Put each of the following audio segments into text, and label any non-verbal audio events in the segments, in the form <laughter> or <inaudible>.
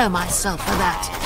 prepare myself for that.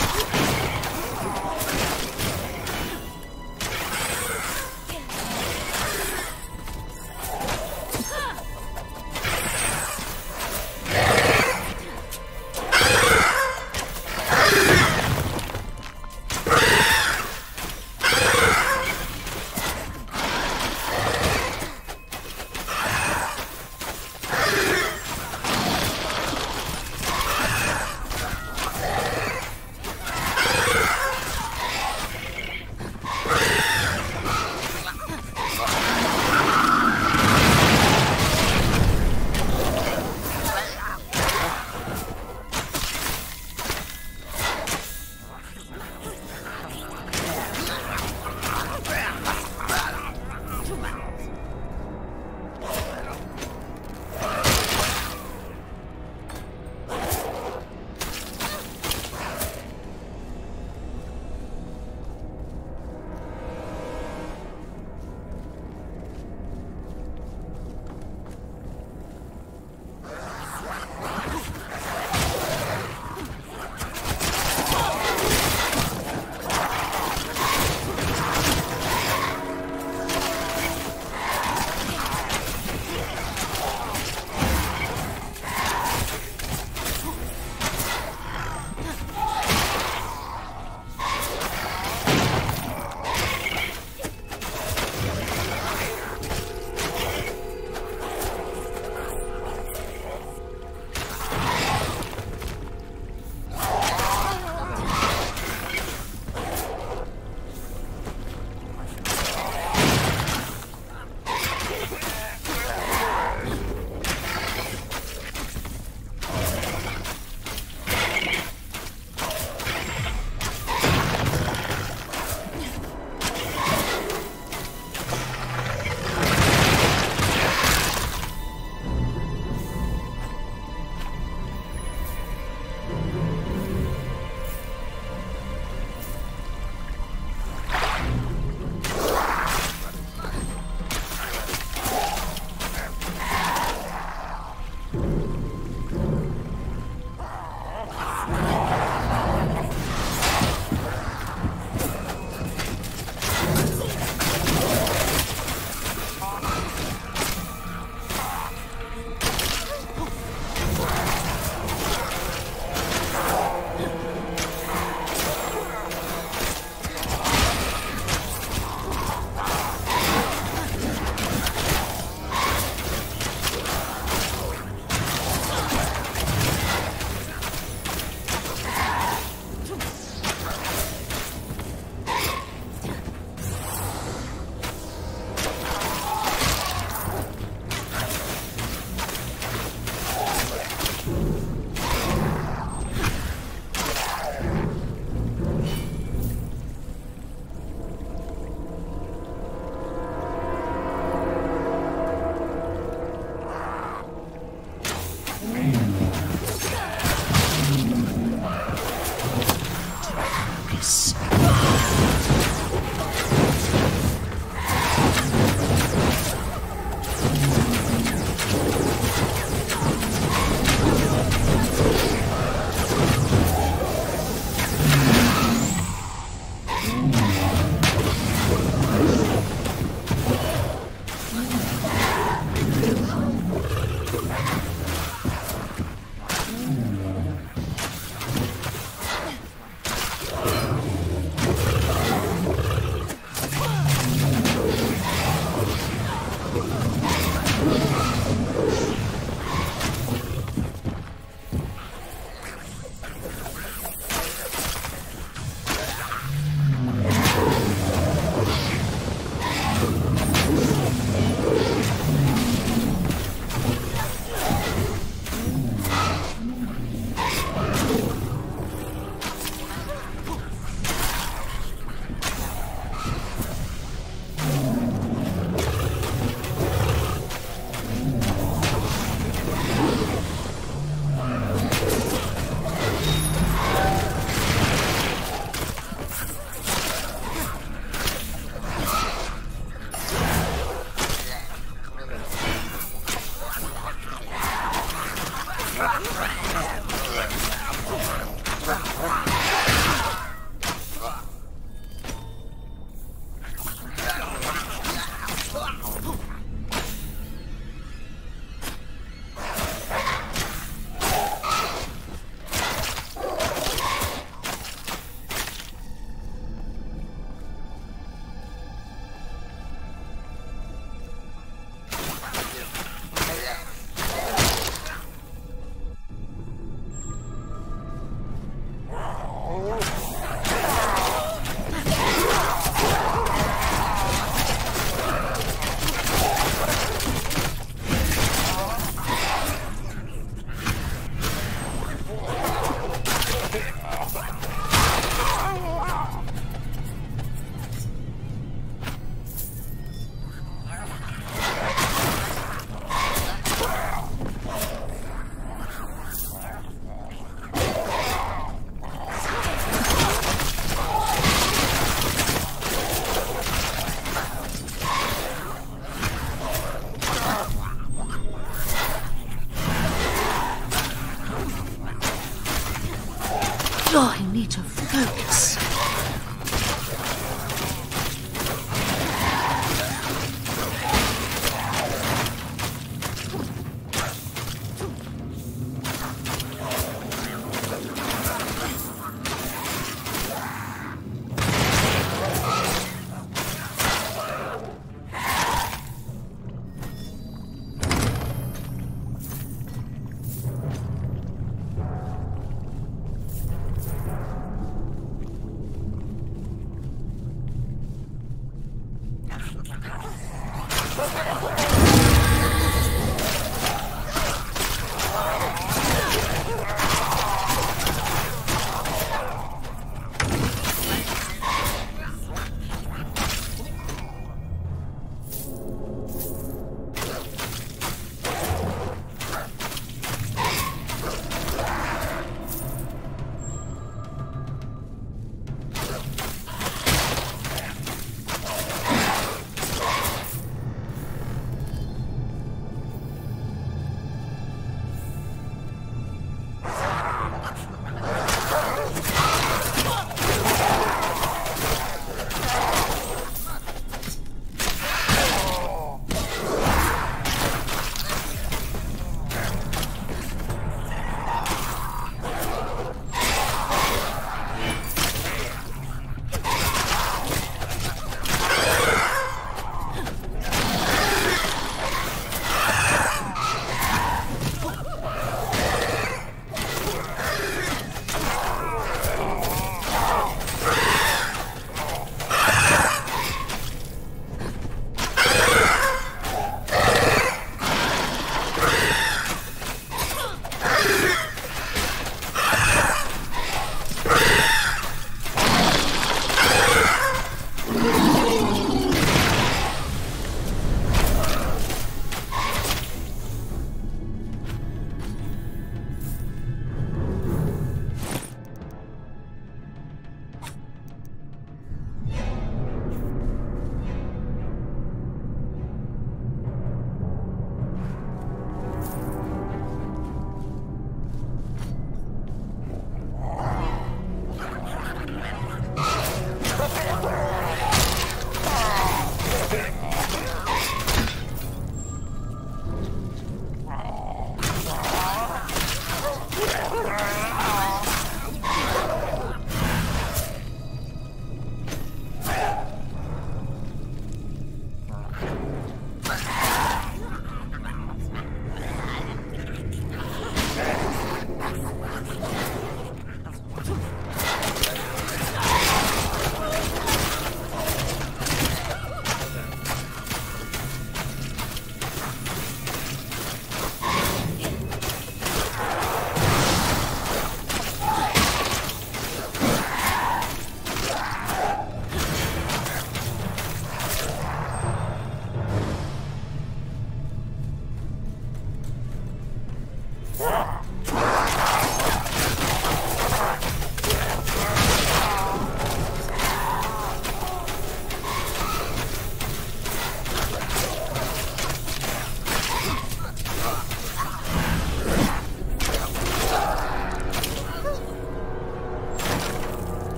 Oh, I need to focus.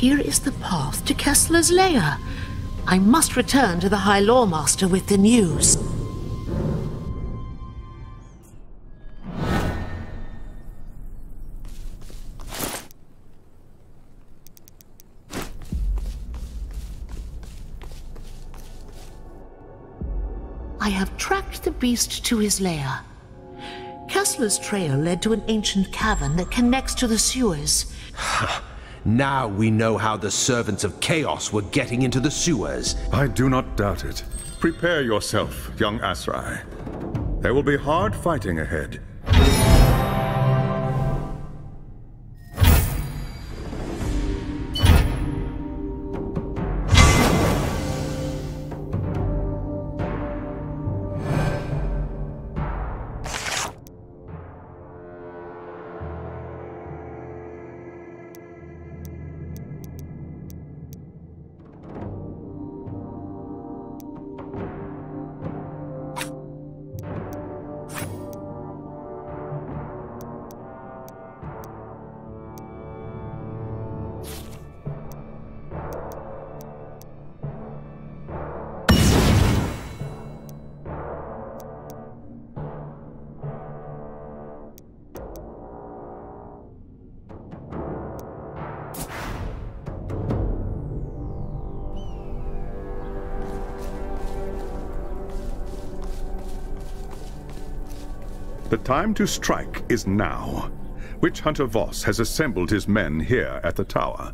Here is the path to Kessler's lair. I must return to the High Lawmaster with the news. I have tracked the beast to his lair. Kessler's trail led to an ancient cavern that connects to the sewers. <laughs> Now we know how the servants of chaos were getting into the sewers. I do not doubt it. Prepare yourself, young Asrai. There will be hard fighting ahead. Time to strike is now. Witch Hunter Voss has assembled his men here at the tower.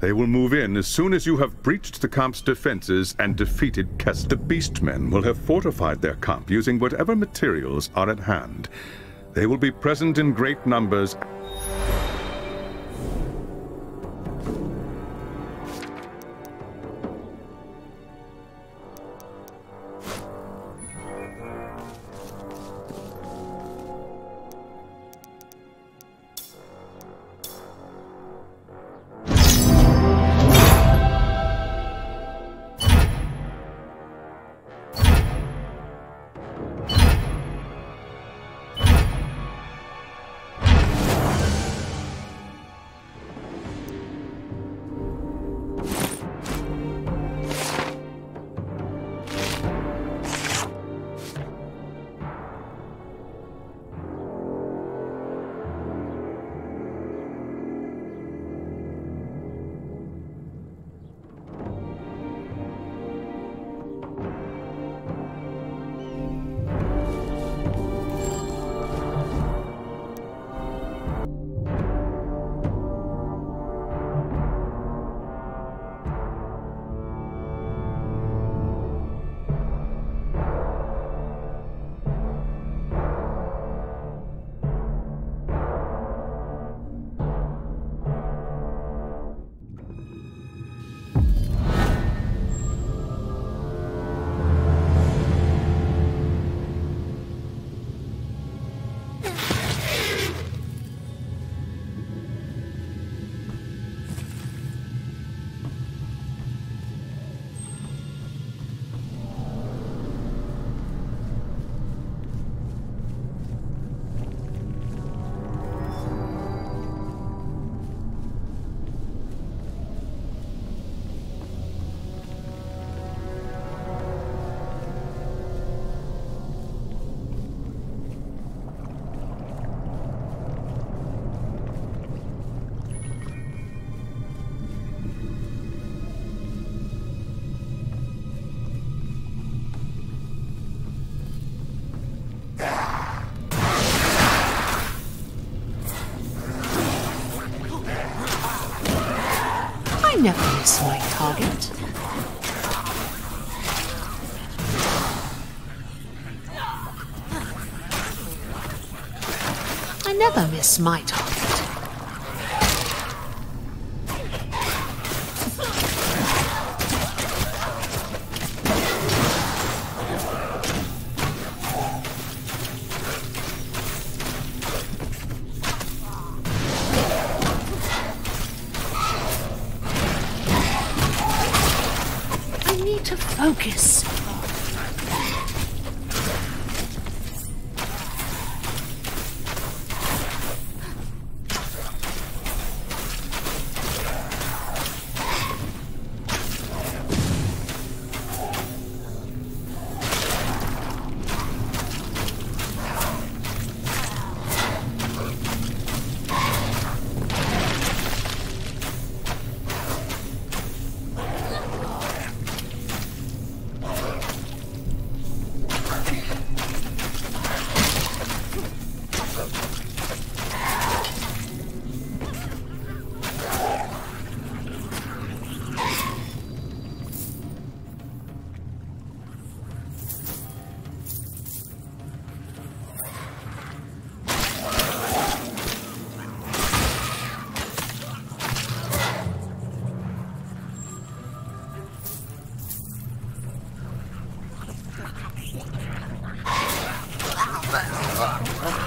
They will move in as soon as you have breached the camp's defenses and defeated Kess. The Beastmen will have fortified their camp using whatever materials are at hand. They will be present in great numbers I never miss my target. I never miss my target. Ah, ah.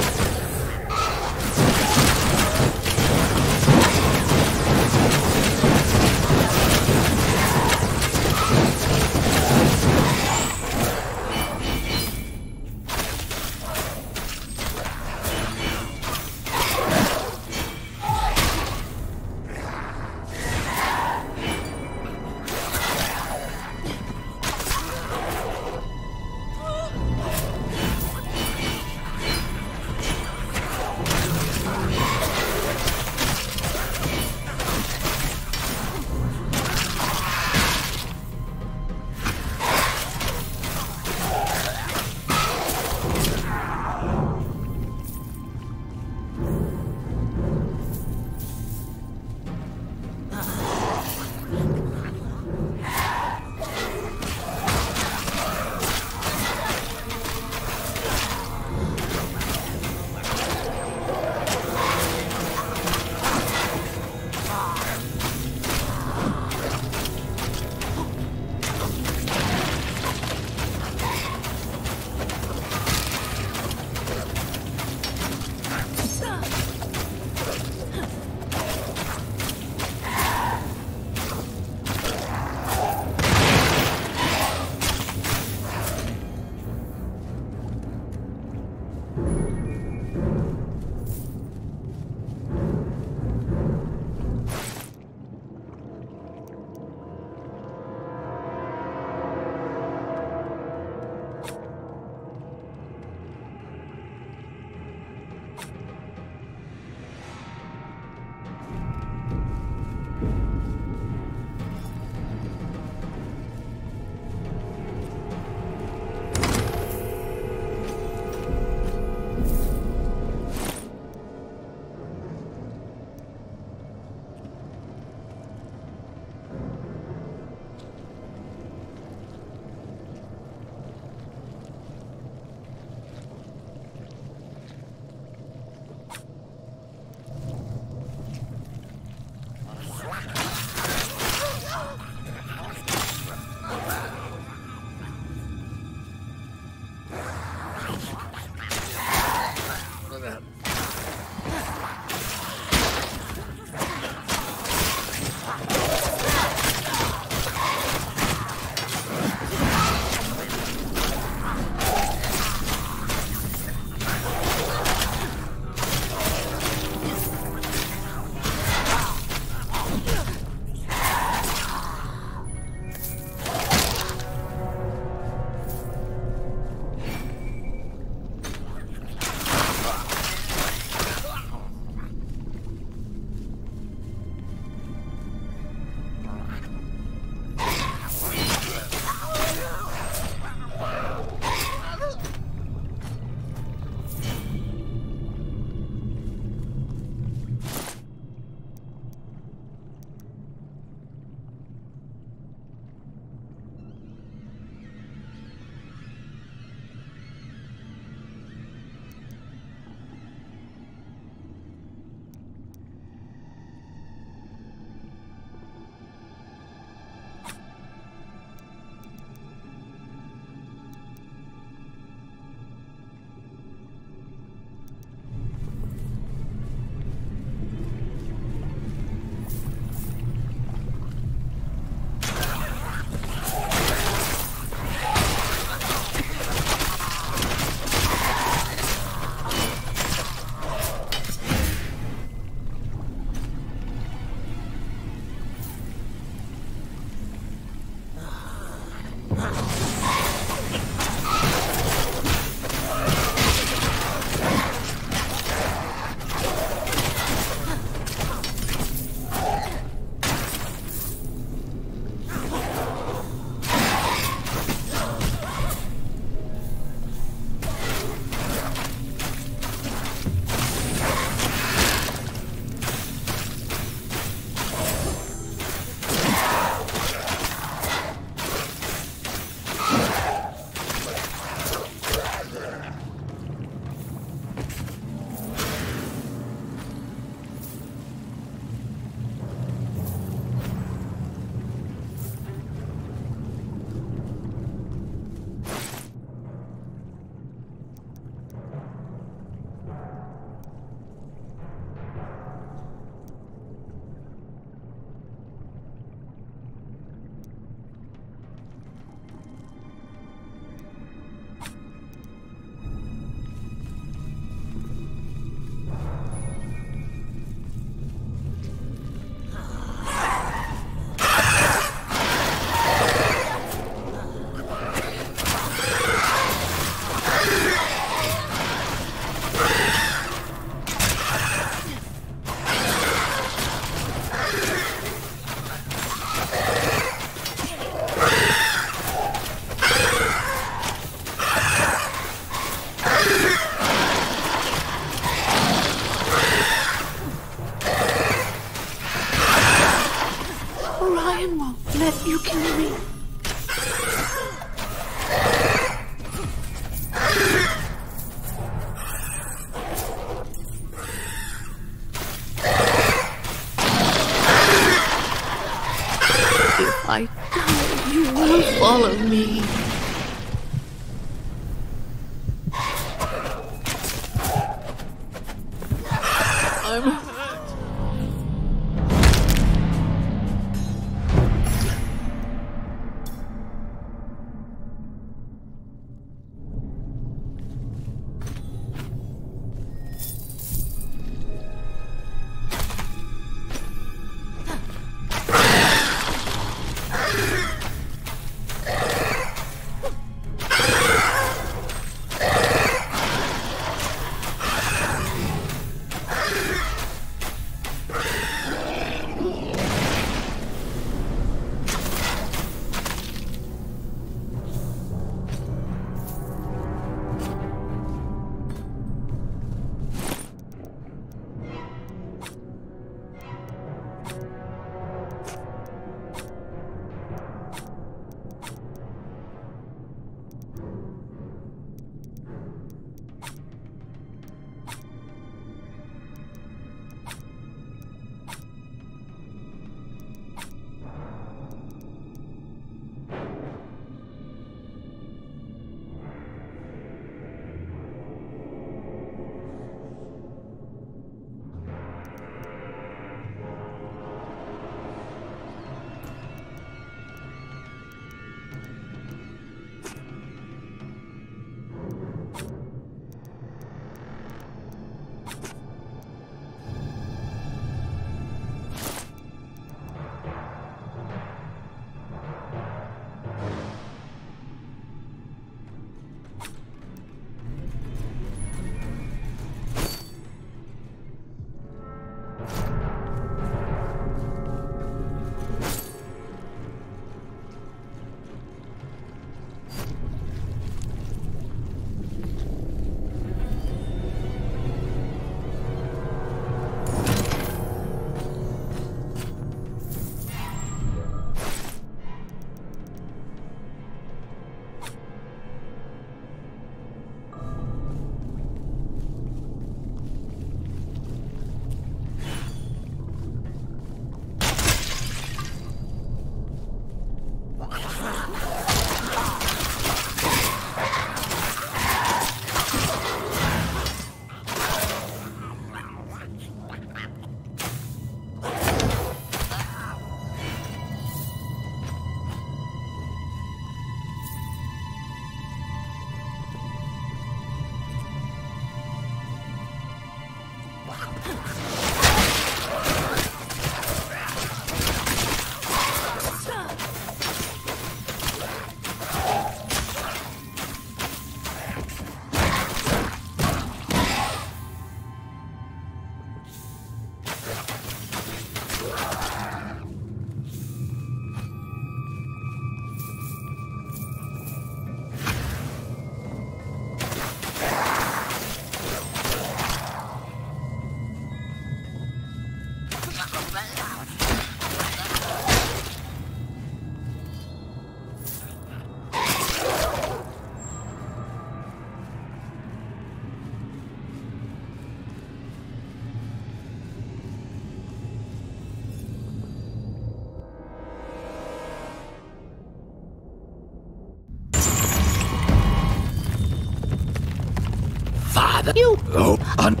You. Oh, and,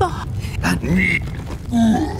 and me. Mm.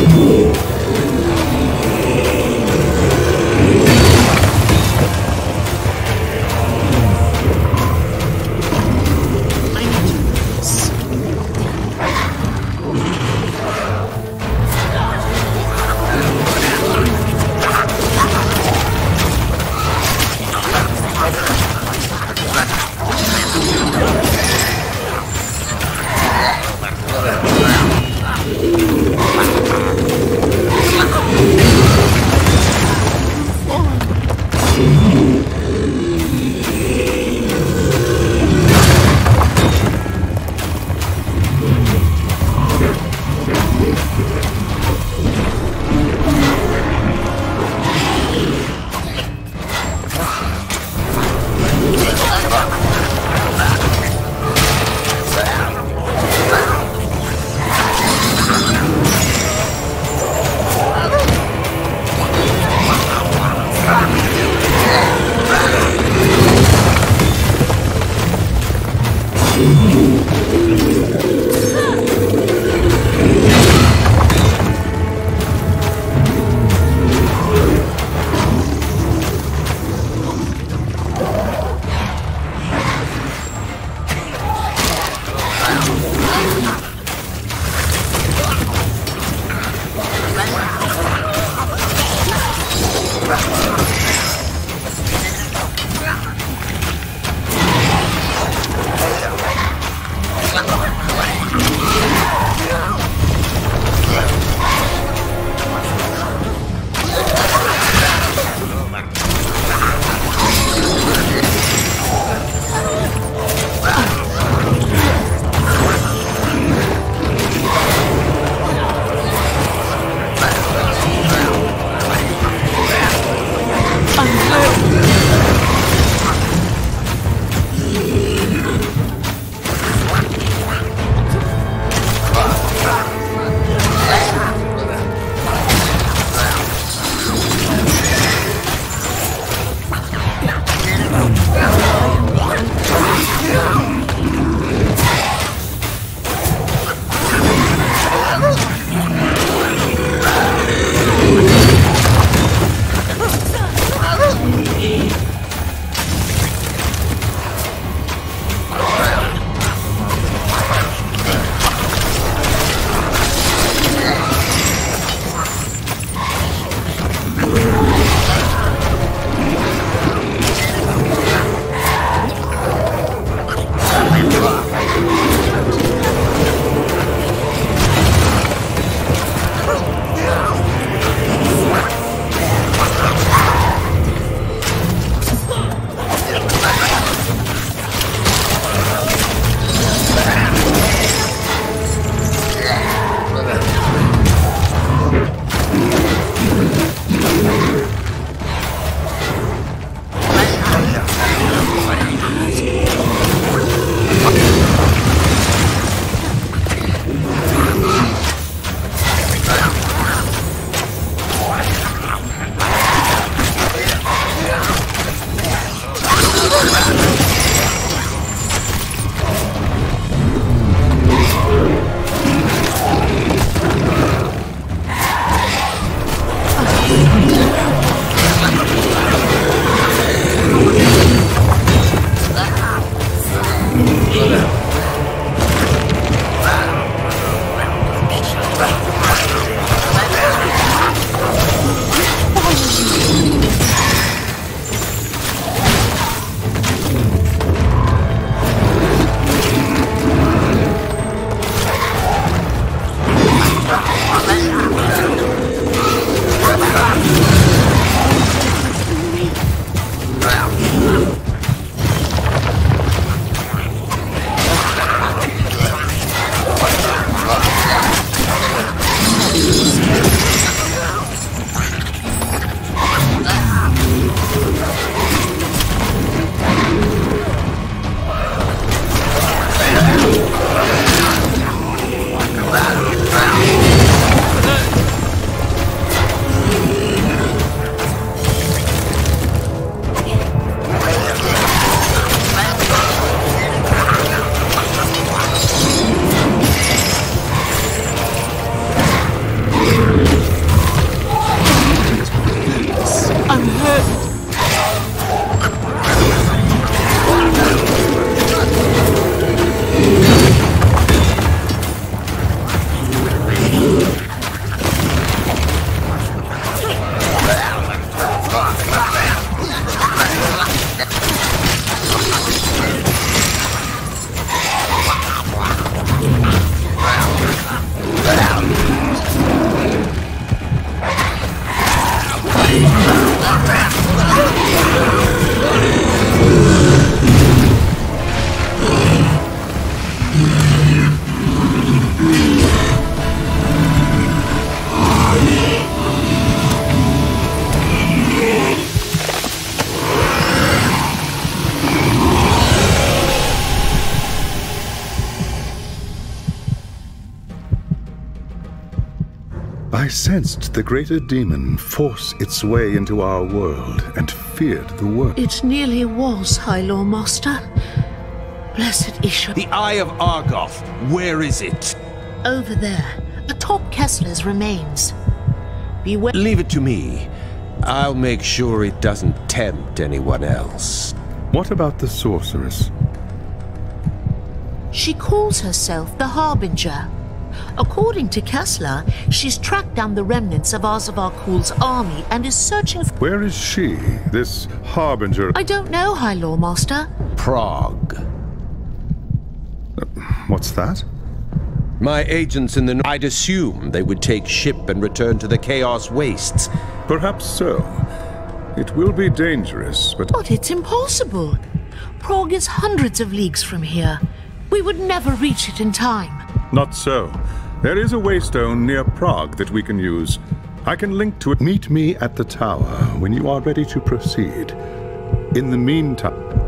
Yeah. Sensed the greater demon force its way into our world and feared the work. It nearly was, High Lore Master. blessed Isha. The Eye of Argoth, where is it? Over there, atop Kessler's remains. Beware. Leave it to me. I'll make sure it doesn't tempt anyone else. What about the sorceress? She calls herself the Harbinger. According to Kessler, she's tracked down the remnants of Asavar army and is searching for... Where is she, this Harbinger? I don't know, High Loremaster. Praag. What's that? My agents in the... I'd assume they would take ship and return to the Chaos Wastes. Perhaps so. It will be dangerous, but... But it's impossible. Praag is hundreds of leagues from here. We would never reach it in time. Not so. There is a waystone near Praag that we can use. I can link to it. Meet me at the tower when you are ready to proceed. In the meantime...